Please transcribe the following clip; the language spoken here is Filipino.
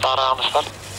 para, Mr.